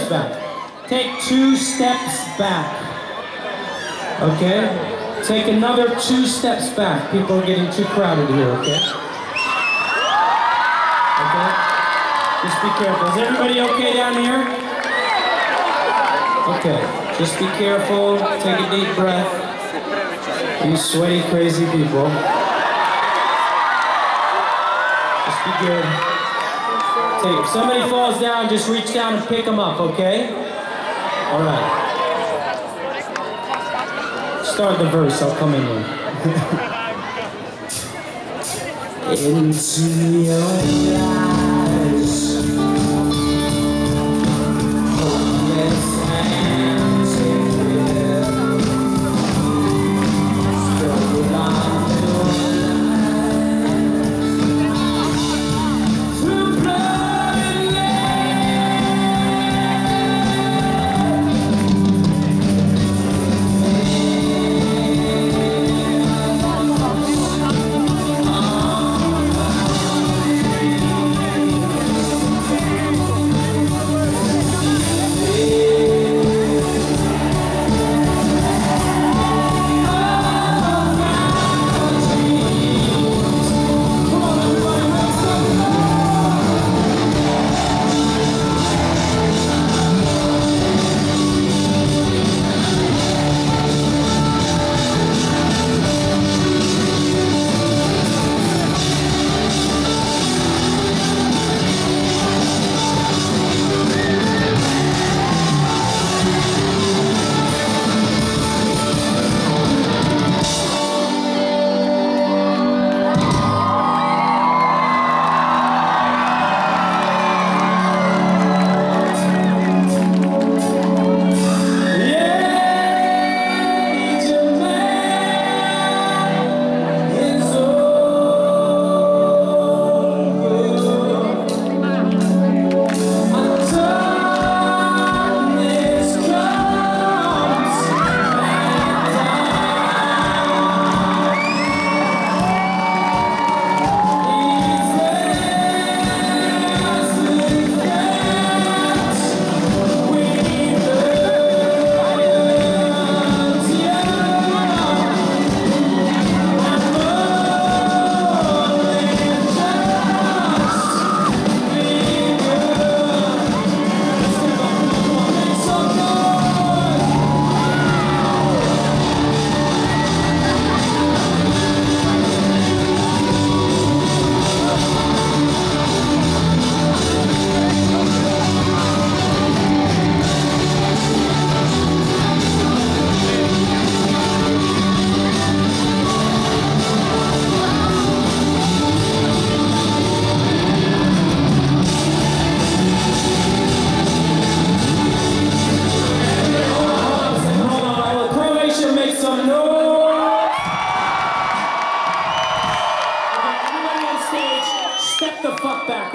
steps back. Take two steps back. Okay? Take another two steps back. People are getting too crowded here, okay? Okay? Just be careful. Is everybody okay down here? Okay. Just be careful. Take a deep breath. You sweaty, crazy people. Just be good. If somebody falls down, just reach down and pick them up, okay? All right. Start the verse, I'll come in here. Into your eyes,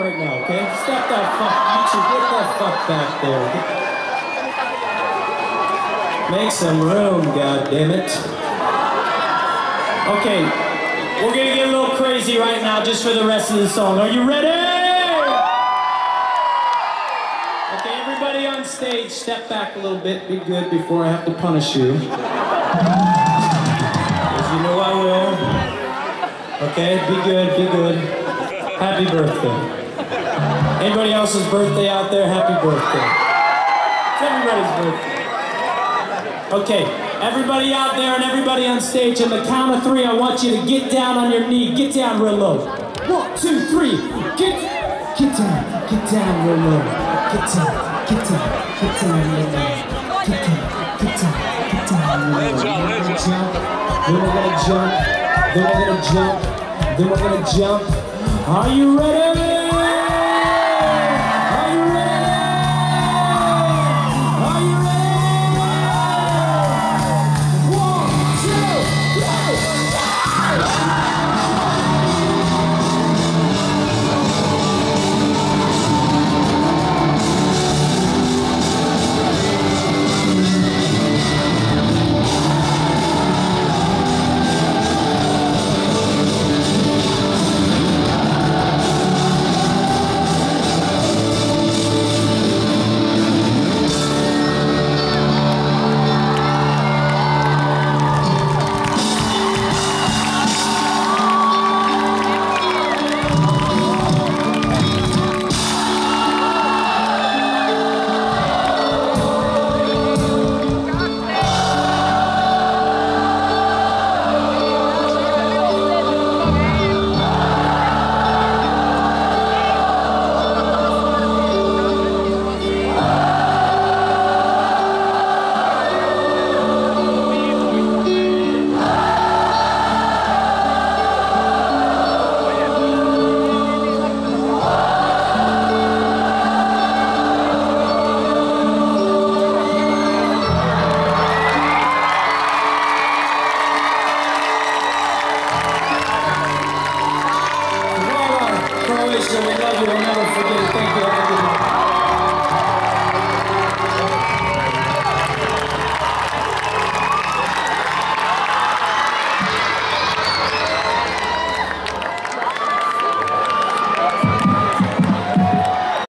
right now, okay? Step that fuck, you get the fuck back there. Make some room, god damn it. Okay, We're gonna get a little crazy right now just for the rest of the song. Are you ready? Okay, everybody on stage, step back a little bit. Be good before I have to punish you. As you know I will. Okay, be good, be good. Happy birthday. Anybody else's birthday out there? Happy birthday. It's everybody's birthday. Okay, everybody out there and everybody on stage, on the count of three, I want you to get down on your knee. Get down real low. One, two, three. Get, get down, get down real low. Get down, get down, get down real low. Get down, get down, get down real low. Then we're gonna jump, then we're gonna jump, then we're gonna jump. Are you ready?